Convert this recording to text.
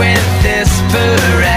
with this forever.